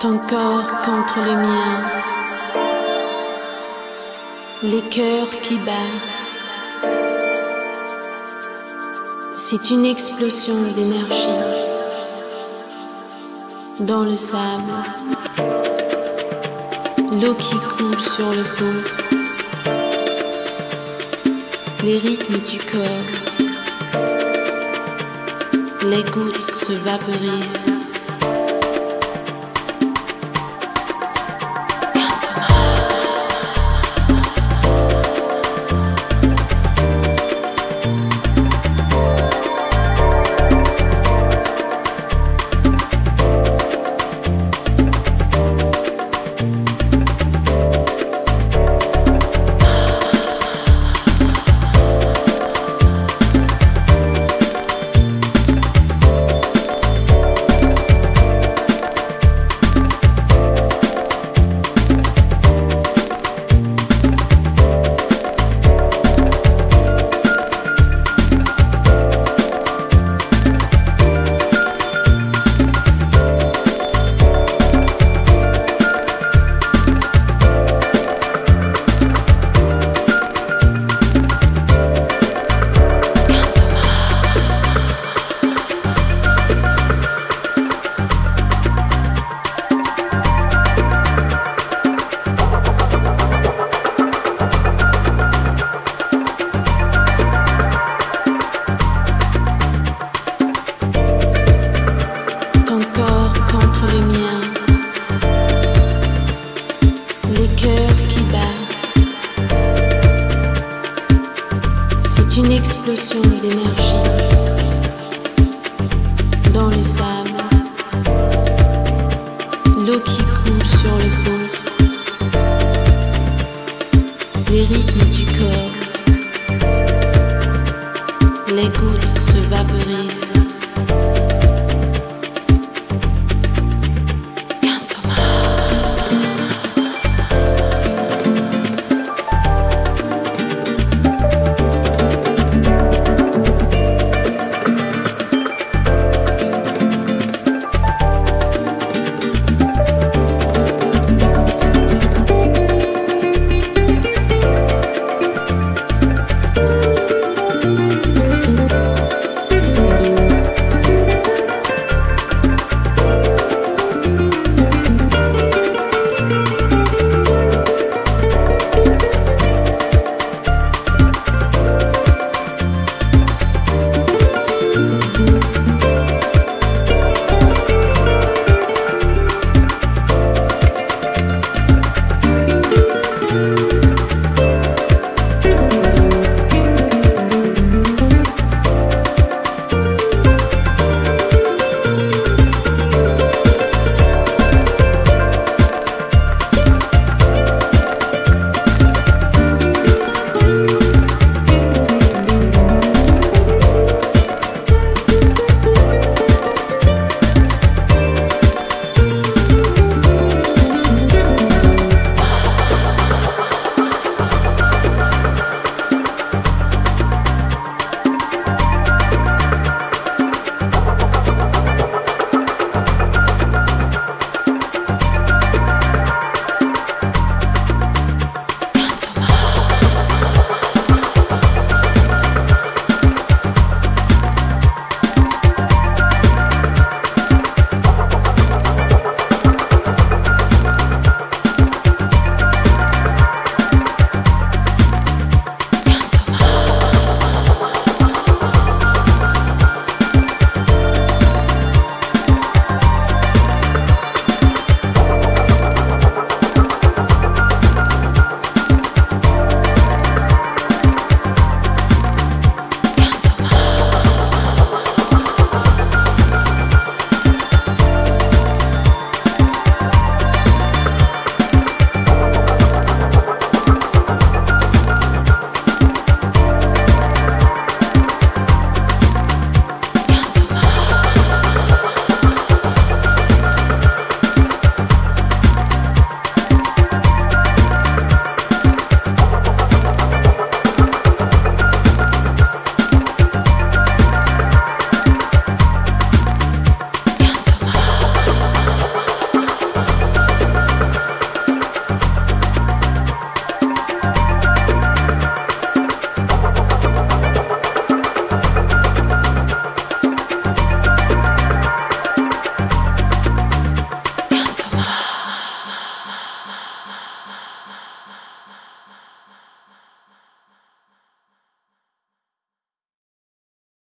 ton corps contre le mien, les cœurs qui battent. C'est une explosion d'énergie dans le sable, l'eau qui coule sur le pot, les rythmes du corps, les gouttes se vaporisent. C'est une explosion d'énergie